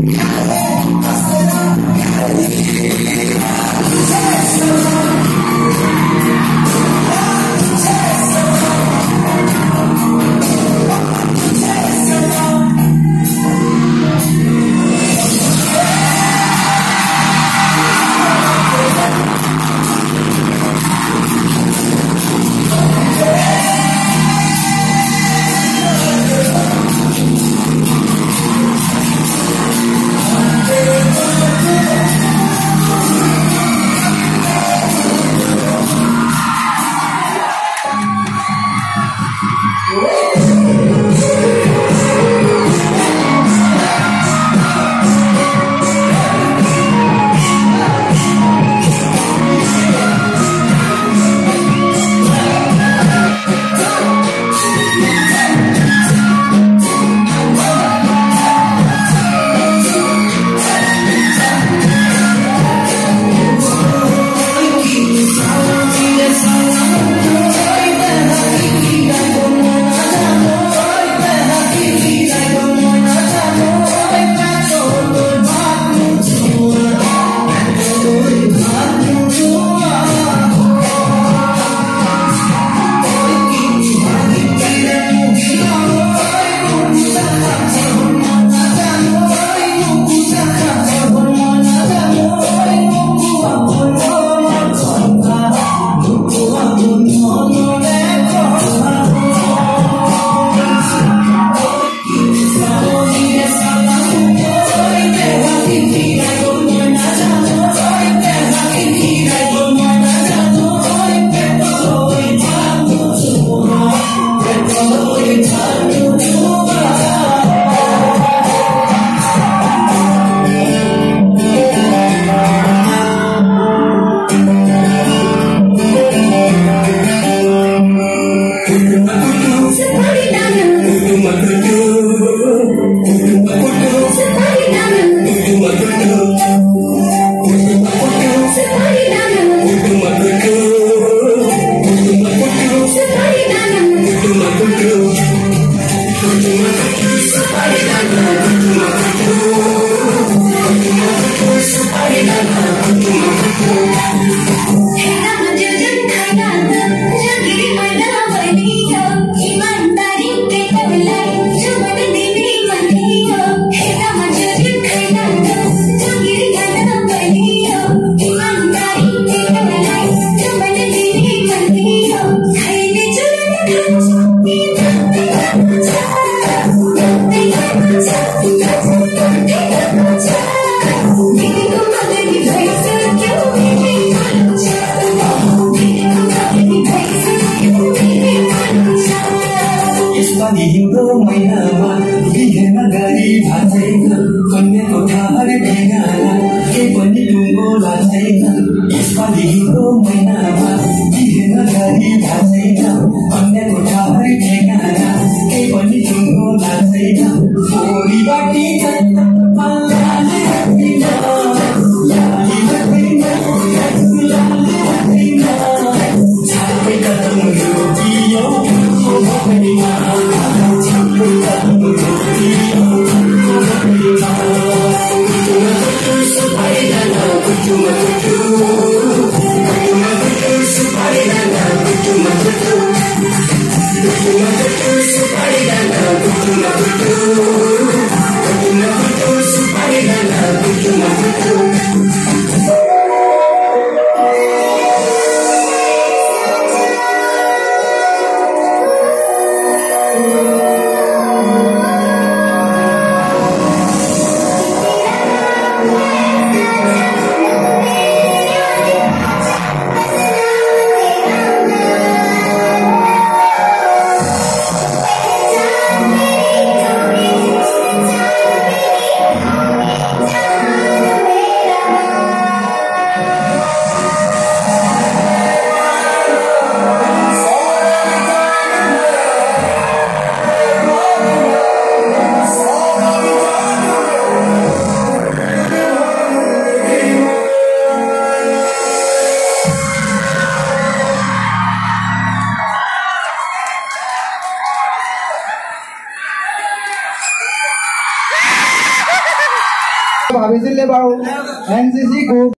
Thank you. यसपालि हिउँदो महिनामा बिहेन गरी भाँच्दैन कन्याको ठार ठेगाना के पनि टुङ्गो लाग्दैन यसपालि हिउँदो महिनामा kutu matutu Kutu matutu supari dana kutu matutu Kutu matutu supari dana kutu matutu Kutu matutu इसलिए बाबू एनसीसी को